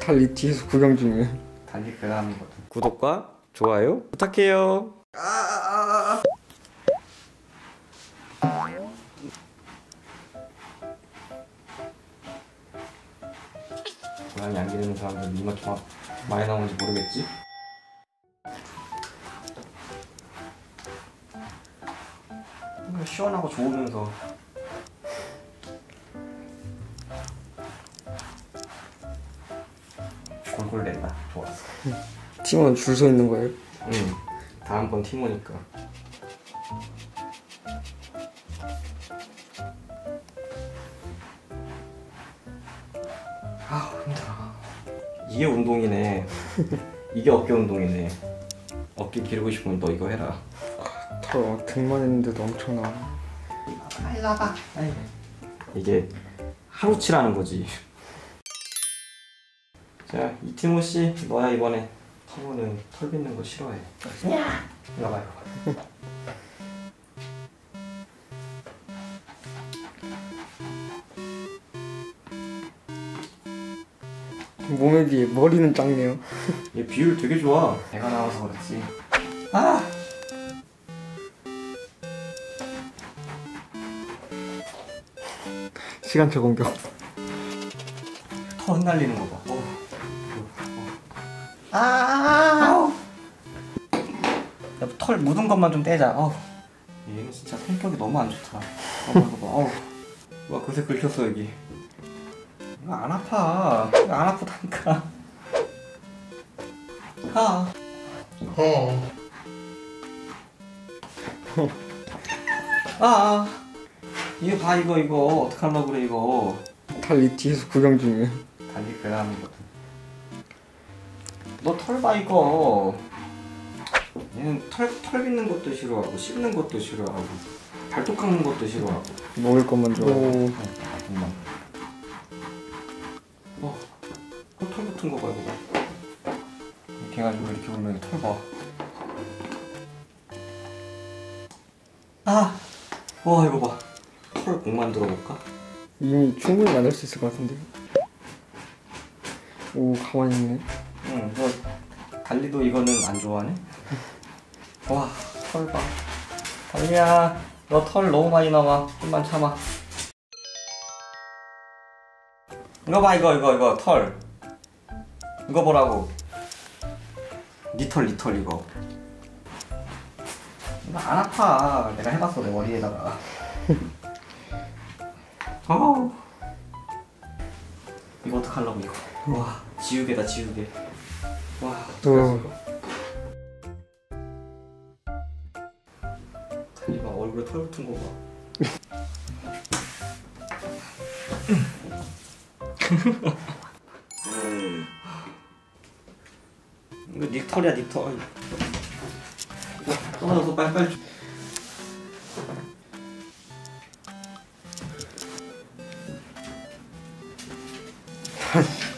달리 뒤에서 구경 중이에요. 달리 그 다음이거든. 구독과 좋아요 부탁해요. 고양이 안 기르는 사람들 이마트 막 많이 나오는지 모르겠지? 그냥 시원하고 좋으면서 골골 낸다. 좋았어 팀원 줄 서 있는 거예요. 응. 다음번 팀 오니까. 아 힘들어. 이게 운동이네. 이게 어깨 운동이네. 어깨 기르고 싶으면 너 이거 해라. 털 등만 했는데도 엄청 나와. 빨리 나가 이게 하루치라는 거지 자 이티모 씨 너야 이번에 티모는 털 빗는 거 싫어해 야 이거 봐 이거 봐 몸에 비해 머리는 작네요. 얘 비율 되게 좋아 배가 나와서 그렇지 아 시간차 공격. 터 흩날리는 거 봐. 어. 아. 털 묻은 것만 좀 떼자. 어. 얘는 진짜 성격이 너무 안 좋다. 어, 이거 봐. 어우. 와, 그새 긁혔어 여기. 이거 안 아파. 이거 안 아프다니까. 아. 아. 아. 이거 봐 이거 이거 어떡하려고 그래 이거. 달리 뒤에서 구경 중이에요. 달리 그 다음이거든. 너 털 봐 이거. 얘는 털, 털 빗는 것도 싫어하고 씹는 것도 싫어하고 발톱 깎는 것도 싫어하고. 먹을 것만 좋아. 어, 정말. 어, 어, 털 붙은 거 봐 이거 봐. 이렇게 해가지고 이렇게 올면 털 봐. 아, 와 이거 봐. 털 목 만들어 볼까? 이미 충분히 만들 수 있을 것 같은데. 오 가만히 있네. 응, 너 달리도 이거는 안 좋아하네? 와, 털 봐. 달리야, 너 털 너무 많이 나와. 좀만 참아. 이거 봐, 이거, 이거, 이거, 털. 이거 보라고. 니 털, 니 털, 이거. 이거 안 아파. 내가 해봤어, 내 머리에다가. 어우. 이거 어떡하려고, 이거. 와, 지우개다, 지우개. 또 이봐 얼굴에 털 붙은 거 봐. 음. 이거 닉 털이야 닉 털. 떨어져서 빨빨. 아니.